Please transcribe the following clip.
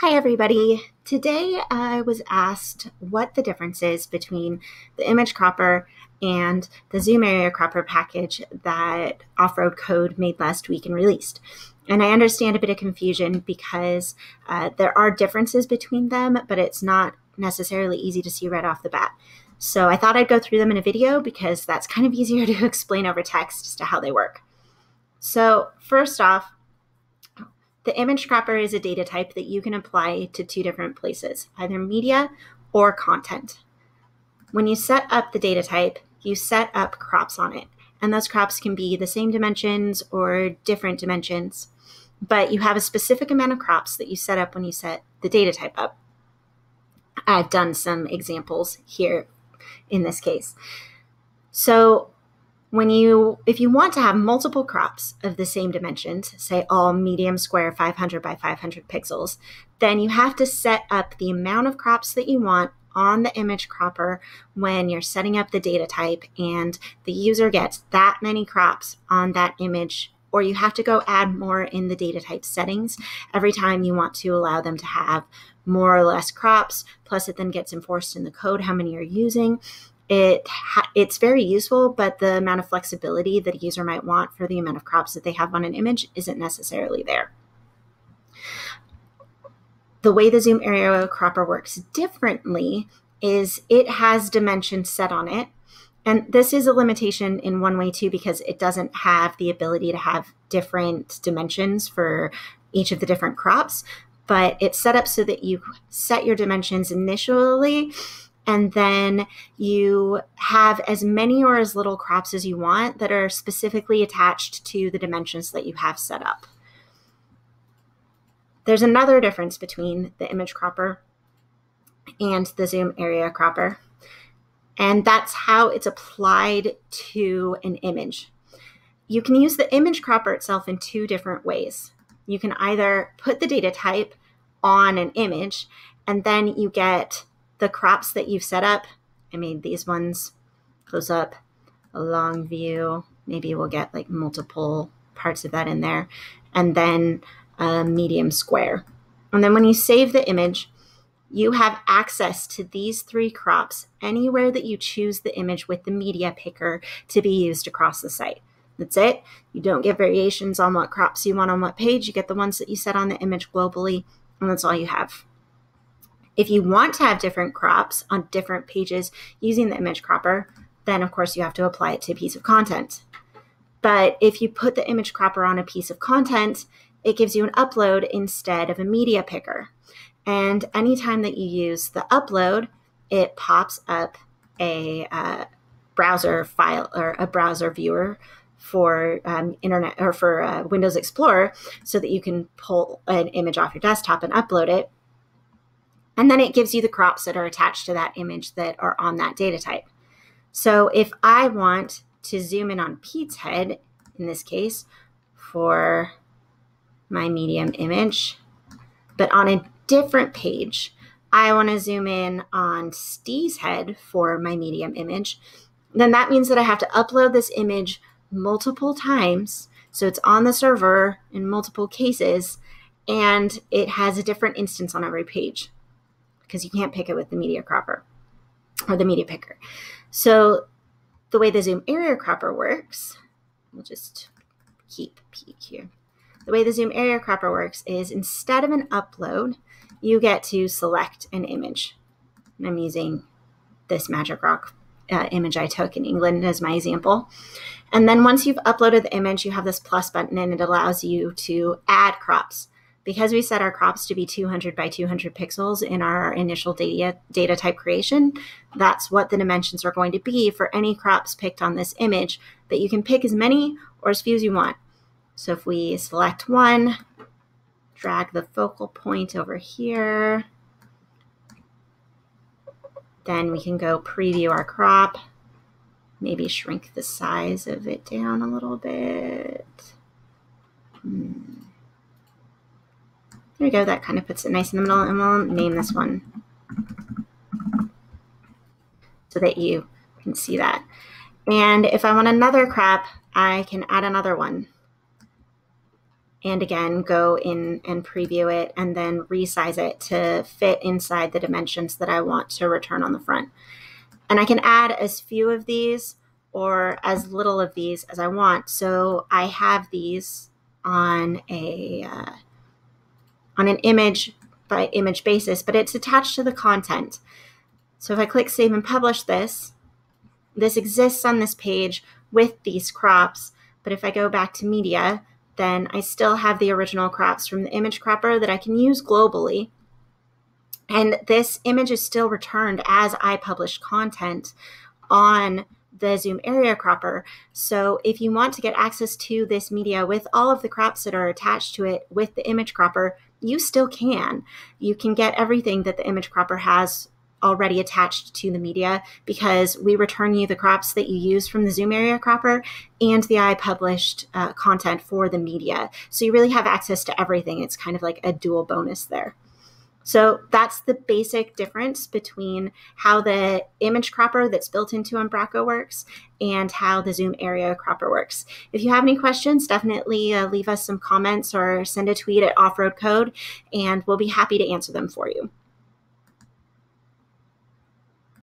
Hi, everybody. Today I was asked what the difference is between the image cropper and the Zoom area cropper package that Offroadcode made last week and released. And I understand a bit of confusion because uh, there are differences between them, but it's not necessarily easy to see right off the bat. So I thought I'd go through them in a video because that's kind of easier to explain over text as to how they work. So, first off, the image cropper is a data type that you can apply to two different places, either media or content. When you set up the data type, you set up crops on it. And those crops can be the same dimensions or different dimensions. But you have a specific amount of crops that you set up when you set the data type up. I've done some examples here in this case. So when you if you want to have multiple crops of the same dimensions say all medium square 500 by 500 pixels then you have to set up the amount of crops that you want on the image cropper when you're setting up the data type and the user gets that many crops on that image or you have to go add more in the data type settings every time you want to allow them to have more or less crops plus it then gets enforced in the code how many you're using it ha- it's very useful, but the amount of flexibility that a user might want for the amount of crops that they have on an image isn't necessarily there. The way the zoom area cropper works differently is it has dimensions set on it. And this is a limitation in one way too, because it doesn't have the ability to have different dimensions for each of the different crops. But it's set up so that you set your dimensions initially and then you have as many or as little crops as you want that are specifically attached to the dimensions that you have set up. There's another difference between the image cropper and the zoom area cropper, and that's how it's applied to an image. You can use the image cropper itself in two different ways. You can either put the data type on an image, and then you get the crops that you've set up, I made these ones close up, a long view. Maybe we'll get like multiple parts of that in there. And then a medium square. And then when you save the image, you have access to these three crops anywhere that you choose the image with the media picker to be used across the site. That's it. You don't get variations on what crops you want on what page. You get the ones that you set on the image globally, and that's all you have. If you want to have different crops on different pages using the image cropper, then of course you have to apply it to a piece of content. But if you put the image cropper on a piece of content, it gives you an upload instead of a media picker. And anytime that you use the upload, it pops up a uh, browser file or a browser viewer for um, internet or for uh, Windows Explorer so that you can pull an image off your desktop and upload it and then it gives you the crops that are attached to that image that are on that data type. So if I want to zoom in on Pete's head, in this case, for my medium image, but on a different page, I want to zoom in on Steve's head for my medium image, then that means that I have to upload this image multiple times. So it's on the server in multiple cases, and it has a different instance on every page because you can't pick it with the media cropper or the media picker. So the way the zoom area cropper works, we'll just keep peek here. The way the zoom area cropper works is instead of an upload, you get to select an image. And I'm using this Magic Rock uh, image I took in England as my example. And then once you've uploaded the image, you have this plus button and it allows you to add crops because we set our crops to be 200 by 200 pixels in our initial data, data type creation, that's what the dimensions are going to be for any crops picked on this image, but you can pick as many or as few as you want. So if we select one, drag the focal point over here, then we can go preview our crop, maybe shrink the size of it down a little bit. Hmm. There we go. That kind of puts it nice in the middle. And we'll name this one so that you can see that. And if I want another crop, I can add another one. and again go in and preview it and then resize it to fit inside the dimensions that I want to return on the front. And I can add as few of these or as little of these as I want. So I have these on a uh, on an image by image basis, but it's attached to the content. So if I click save and publish this, this exists on this page with these crops. But if I go back to media, then I still have the original crops from the image cropper that I can use globally. And this image is still returned as I publish content on the Zoom area cropper. So if you want to get access to this media with all of the crops that are attached to it with the image cropper, you still can. You can get everything that the image cropper has already attached to the media because we return you the crops that you use from the Zoom area cropper and the I published uh, content for the media. So you really have access to everything. It's kind of like a dual bonus there. So that's the basic difference between how the image cropper that's built into Umbraco works and how the Zoom area cropper works. If you have any questions, definitely uh, leave us some comments or send a tweet at Offroadcode, and we'll be happy to answer them for you.